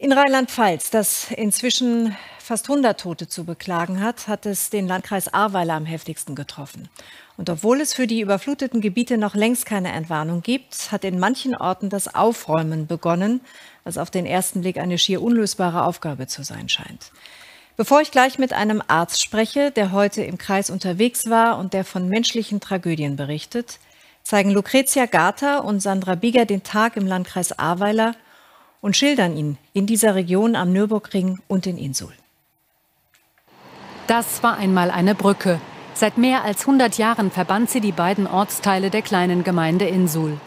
In Rheinland-Pfalz, das inzwischen fast 100 Tote zu beklagen hat, hat es den Landkreis Ahrweiler am heftigsten getroffen. Und obwohl es für die überfluteten Gebiete noch längst keine Entwarnung gibt, hat in manchen Orten das Aufräumen begonnen, was auf den ersten Blick eine schier unlösbare Aufgabe zu sein scheint. Bevor ich gleich mit einem Arzt spreche, der heute im Kreis unterwegs war und der von menschlichen Tragödien berichtet, zeigen Lucretia Gata und Sandra Bieger den Tag im Landkreis Ahrweiler und schildern ihn in dieser Region am Nürburgring und in Insul. Das war einmal eine Brücke. Seit mehr als 100 Jahren verband sie die beiden Ortsteile der kleinen Gemeinde Insul.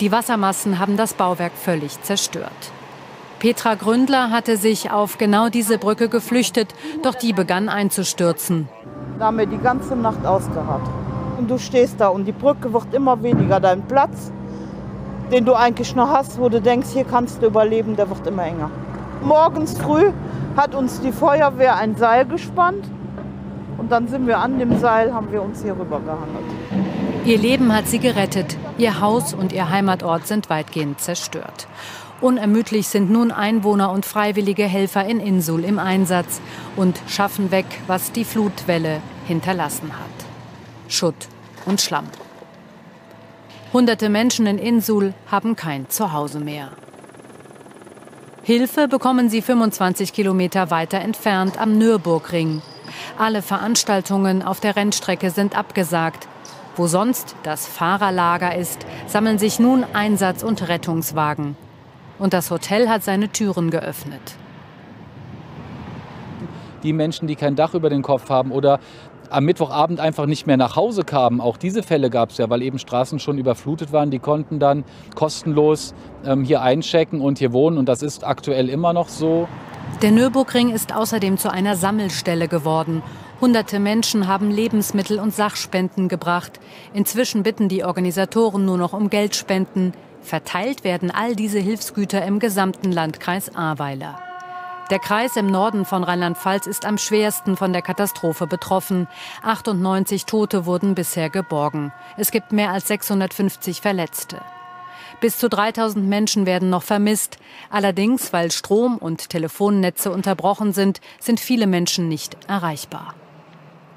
Die Wassermassen haben das Bauwerk völlig zerstört. Petra Gründler hatte sich auf genau diese Brücke geflüchtet, doch die begann einzustürzen. Da haben wir die ganze Nacht ausgeharrt. Und du stehst da und die Brücke wird immer weniger. Dein Platz den du eigentlich noch hast, wo du denkst, hier kannst du überleben, der wird immer enger. Morgens früh hat uns die Feuerwehr ein Seil gespannt und dann sind wir an dem Seil, haben wir uns hier rüber gehangelt. Ihr Leben hat sie gerettet. Ihr Haus und ihr Heimatort sind weitgehend zerstört. Unermüdlich sind nun Einwohner und freiwillige Helfer in Insul im Einsatz und schaffen weg, was die Flutwelle hinterlassen hat. Schutt und Schlamm. Hunderte Menschen in Insul haben kein Zuhause mehr. Hilfe bekommen sie 25 Kilometer weiter entfernt am Nürburgring. Alle Veranstaltungen auf der Rennstrecke sind abgesagt. Wo sonst das Fahrerlager ist, sammeln sich nun Einsatz- und Rettungswagen. Und das Hotel hat seine Türen geöffnet. Die Menschen, die kein Dach über den Kopf haben oder am Mittwochabend einfach nicht mehr nach Hause kamen. Auch diese Fälle gab es ja, weil eben Straßen schon überflutet waren. Die konnten dann kostenlos ähm, hier einchecken und hier wohnen. Und das ist aktuell immer noch so. Der Nürburgring ist außerdem zu einer Sammelstelle geworden. Hunderte Menschen haben Lebensmittel und Sachspenden gebracht. Inzwischen bitten die Organisatoren nur noch um Geldspenden. Verteilt werden all diese Hilfsgüter im gesamten Landkreis Ahrweiler. Der Kreis im Norden von Rheinland-Pfalz ist am schwersten von der Katastrophe betroffen. 98 Tote wurden bisher geborgen. Es gibt mehr als 650 Verletzte. Bis zu 3000 Menschen werden noch vermisst. Allerdings, weil Strom- und Telefonnetze unterbrochen sind, sind viele Menschen nicht erreichbar.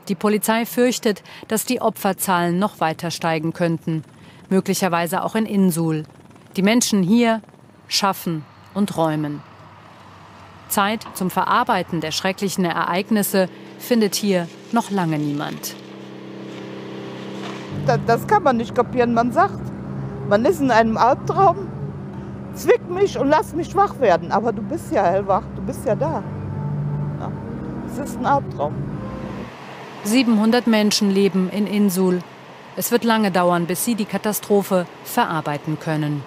Die Polizei fürchtet, dass die Opferzahlen noch weiter steigen könnten. Möglicherweise auch in Insul. Die Menschen hier schaffen und räumen. Zeit zum Verarbeiten der schrecklichen Ereignisse findet hier noch lange niemand. Das, das kann man nicht kapieren. Man sagt, man ist in einem Albtraum, zwick mich und lass mich wach werden. Aber du bist ja hellwach, du bist ja da. Es ist ein Albtraum. 700 Menschen leben in Insul. Es wird lange dauern, bis sie die Katastrophe verarbeiten können.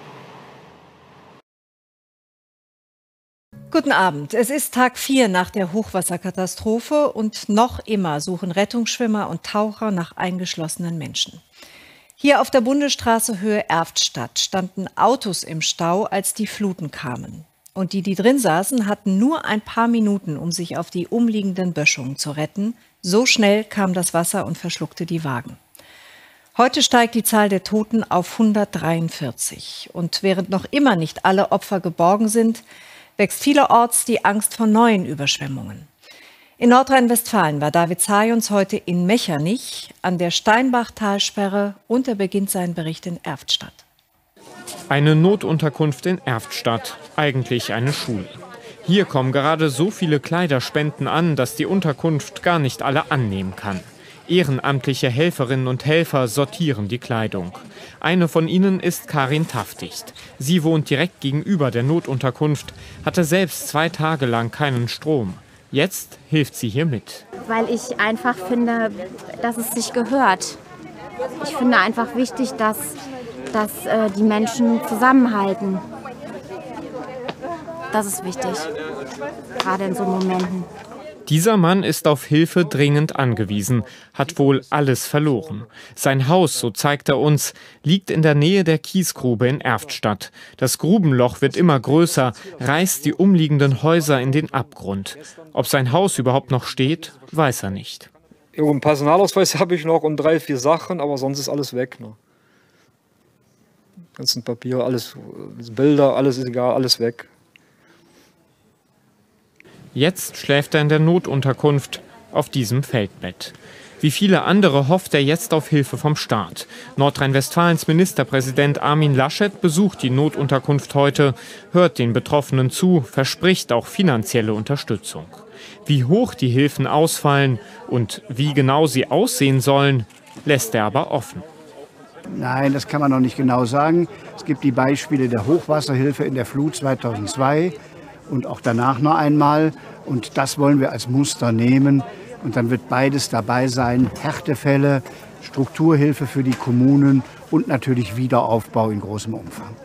Guten Abend. Es ist Tag 4 nach der Hochwasserkatastrophe und noch immer suchen Rettungsschwimmer und Taucher nach eingeschlossenen Menschen. Hier auf der Bundesstraße Höhe Erftstadt standen Autos im Stau, als die Fluten kamen. Und die, die drin saßen, hatten nur ein paar Minuten, um sich auf die umliegenden Böschungen zu retten. So schnell kam das Wasser und verschluckte die Wagen. Heute steigt die Zahl der Toten auf 143. Und während noch immer nicht alle Opfer geborgen sind, wächst vielerorts die Angst vor neuen Überschwemmungen. In Nordrhein-Westfalen war David Zajons heute in Mechernich an der Steinbach-Talsperre und er beginnt seinen Bericht in Erftstadt. Eine Notunterkunft in Erftstadt, eigentlich eine Schule. Hier kommen gerade so viele Kleiderspenden an, dass die Unterkunft gar nicht alle annehmen kann. Ehrenamtliche Helferinnen und Helfer sortieren die Kleidung. Eine von ihnen ist Karin Tafticht. Sie wohnt direkt gegenüber der Notunterkunft, hatte selbst zwei Tage lang keinen Strom. Jetzt hilft sie hier mit. Weil ich einfach finde, dass es sich gehört. Ich finde einfach wichtig, dass, dass äh, die Menschen zusammenhalten. Das ist wichtig, gerade in so Momenten. Dieser Mann ist auf Hilfe dringend angewiesen, hat wohl alles verloren. Sein Haus, so zeigt er uns, liegt in der Nähe der Kiesgrube in Erftstadt. Das Grubenloch wird immer größer, reißt die umliegenden Häuser in den Abgrund. Ob sein Haus überhaupt noch steht, weiß er nicht. Einen Personalausweis habe ich noch und drei, vier Sachen, aber sonst ist alles weg. Ne? Ganzen Papier, alles, Bilder, alles ist egal, alles weg. Jetzt schläft er in der Notunterkunft auf diesem Feldbett. Wie viele andere hofft er jetzt auf Hilfe vom Staat. Nordrhein-Westfalens Ministerpräsident Armin Laschet besucht die Notunterkunft heute, hört den Betroffenen zu, verspricht auch finanzielle Unterstützung. Wie hoch die Hilfen ausfallen und wie genau sie aussehen sollen, lässt er aber offen. Nein, das kann man noch nicht genau sagen. Es gibt die Beispiele der Hochwasserhilfe in der Flut 2002 und auch danach noch einmal. Und das wollen wir als Muster nehmen. Und dann wird beides dabei sein. Härtefälle, Strukturhilfe für die Kommunen und natürlich Wiederaufbau in großem Umfang.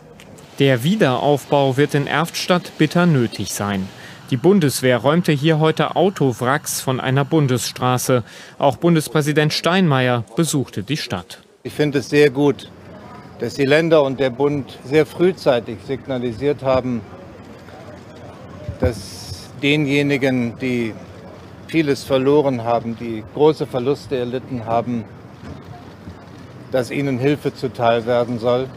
Der Wiederaufbau wird in Erftstadt bitter nötig sein. Die Bundeswehr räumte hier heute Autowracks von einer Bundesstraße. Auch Bundespräsident Steinmeier besuchte die Stadt. Ich finde es sehr gut, dass die Länder und der Bund sehr frühzeitig signalisiert haben, dass denjenigen, die vieles verloren haben, die große Verluste erlitten haben, dass ihnen Hilfe zuteil werden soll.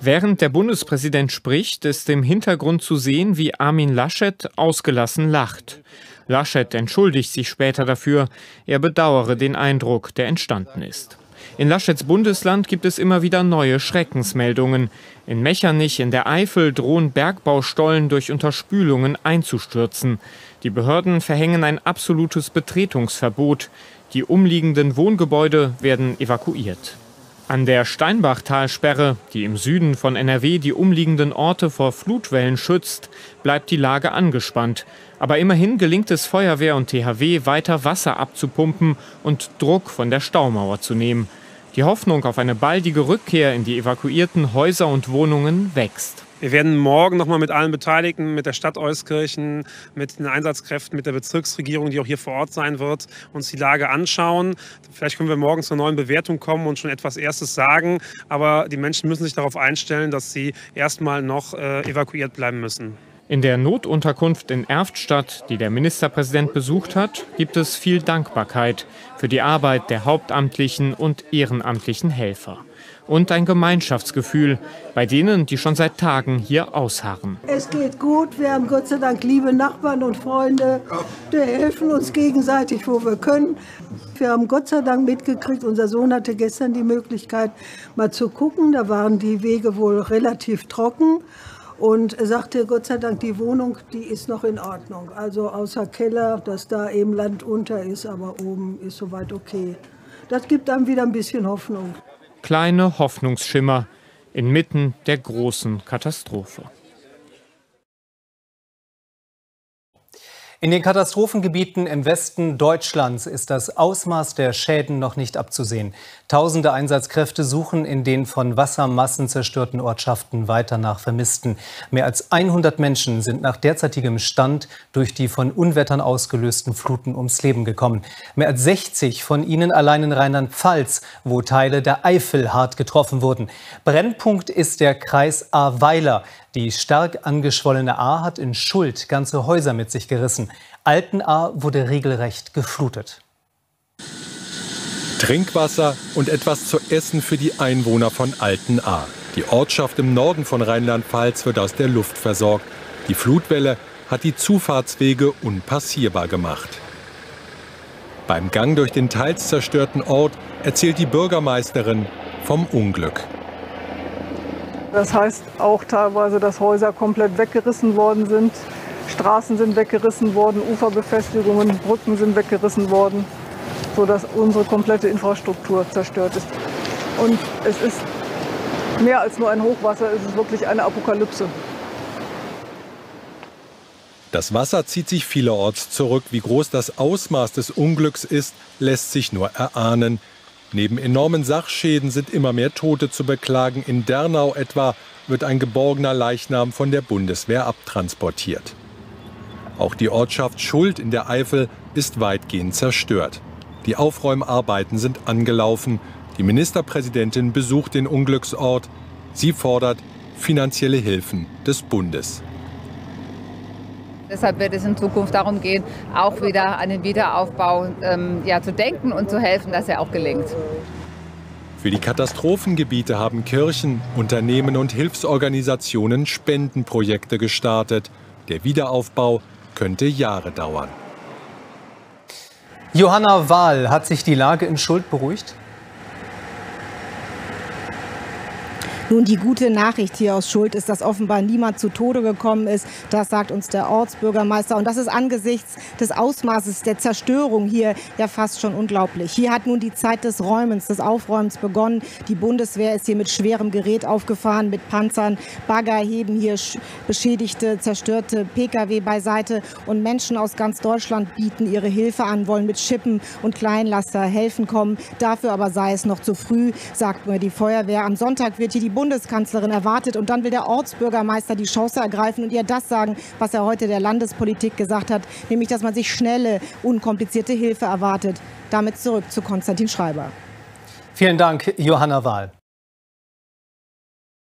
Während der Bundespräsident spricht, ist im Hintergrund zu sehen, wie Armin Laschet ausgelassen lacht. Laschet entschuldigt sich später dafür, er bedauere den Eindruck, der entstanden ist. In Laschets Bundesland gibt es immer wieder neue Schreckensmeldungen. In Mechernich in der Eifel drohen Bergbaustollen durch Unterspülungen einzustürzen. Die Behörden verhängen ein absolutes Betretungsverbot. Die umliegenden Wohngebäude werden evakuiert. An der Steinbachtalsperre, die im Süden von NRW die umliegenden Orte vor Flutwellen schützt, bleibt die Lage angespannt. Aber immerhin gelingt es Feuerwehr und THW weiter Wasser abzupumpen und Druck von der Staumauer zu nehmen. Die Hoffnung auf eine baldige Rückkehr in die evakuierten Häuser und Wohnungen wächst. Wir werden morgen noch mal mit allen Beteiligten, mit der Stadt Euskirchen, mit den Einsatzkräften, mit der Bezirksregierung, die auch hier vor Ort sein wird, uns die Lage anschauen. Vielleicht können wir morgen zur neuen Bewertung kommen und schon etwas Erstes sagen. Aber die Menschen müssen sich darauf einstellen, dass sie erstmal noch äh, evakuiert bleiben müssen. In der Notunterkunft in Erftstadt, die der Ministerpräsident besucht hat, gibt es viel Dankbarkeit für die Arbeit der hauptamtlichen und ehrenamtlichen Helfer und ein Gemeinschaftsgefühl bei denen, die schon seit Tagen hier ausharren. Es geht gut, wir haben Gott sei Dank liebe Nachbarn und Freunde, die helfen uns gegenseitig, wo wir können. Wir haben Gott sei Dank mitgekriegt, unser Sohn hatte gestern die Möglichkeit, mal zu gucken. Da waren die Wege wohl relativ trocken. Und sagte, Gott sei Dank, die Wohnung, die ist noch in Ordnung. Also außer Keller, dass da eben Land unter ist, aber oben ist soweit okay. Das gibt dann wieder ein bisschen Hoffnung kleine Hoffnungsschimmer inmitten der großen Katastrophe. In den Katastrophengebieten im Westen Deutschlands ist das Ausmaß der Schäden noch nicht abzusehen. Tausende Einsatzkräfte suchen in den von Wassermassen zerstörten Ortschaften weiter nach Vermissten. Mehr als 100 Menschen sind nach derzeitigem Stand durch die von Unwettern ausgelösten Fluten ums Leben gekommen. Mehr als 60 von ihnen allein in Rheinland-Pfalz, wo Teile der Eifel hart getroffen wurden. Brennpunkt ist der Kreis Ahrweiler. Die stark angeschwollene Ahr hat in Schuld ganze Häuser mit sich gerissen. Altenahr wurde regelrecht geflutet. Trinkwasser und etwas zu essen für die Einwohner von Altenahr. Die Ortschaft im Norden von Rheinland-Pfalz wird aus der Luft versorgt. Die Flutwelle hat die Zufahrtswege unpassierbar gemacht. Beim Gang durch den teils zerstörten Ort erzählt die Bürgermeisterin vom Unglück. Das heißt auch teilweise, dass Häuser komplett weggerissen worden sind. Straßen sind weggerissen worden, Uferbefestigungen, Brücken sind weggerissen worden, sodass unsere komplette Infrastruktur zerstört ist. Und es ist mehr als nur ein Hochwasser, es ist wirklich eine Apokalypse. Das Wasser zieht sich vielerorts zurück. Wie groß das Ausmaß des Unglücks ist, lässt sich nur erahnen. Neben enormen Sachschäden sind immer mehr Tote zu beklagen. In Dernau etwa wird ein geborgener Leichnam von der Bundeswehr abtransportiert. Auch die Ortschaft Schuld in der Eifel ist weitgehend zerstört. Die Aufräumarbeiten sind angelaufen. Die Ministerpräsidentin besucht den Unglücksort. Sie fordert finanzielle Hilfen des Bundes. Deshalb wird es in Zukunft darum gehen, auch wieder an den Wiederaufbau ähm, ja, zu denken und zu helfen, dass er auch gelingt. Für die Katastrophengebiete haben Kirchen, Unternehmen und Hilfsorganisationen Spendenprojekte gestartet. Der Wiederaufbau könnte Jahre dauern. Johanna Wahl, hat sich die Lage in Schuld beruhigt? Nun, die gute Nachricht hier aus Schuld ist, dass offenbar niemand zu Tode gekommen ist. Das sagt uns der Ortsbürgermeister. Und das ist angesichts des Ausmaßes der Zerstörung hier ja fast schon unglaublich. Hier hat nun die Zeit des Räumens, des Aufräumens begonnen. Die Bundeswehr ist hier mit schwerem Gerät aufgefahren, mit Panzern. Bagger heben hier beschädigte, zerstörte Pkw beiseite. Und Menschen aus ganz Deutschland bieten ihre Hilfe an, wollen mit Schippen und Kleinlaster helfen kommen. Dafür aber sei es noch zu früh, sagt mir die Feuerwehr. Am Sonntag wird hier die Bundeskanzlerin erwartet. Und dann will der Ortsbürgermeister die Chance ergreifen und ihr das sagen, was er heute der Landespolitik gesagt hat, nämlich, dass man sich schnelle, unkomplizierte Hilfe erwartet. Damit zurück zu Konstantin Schreiber. Vielen Dank, Johanna Wahl.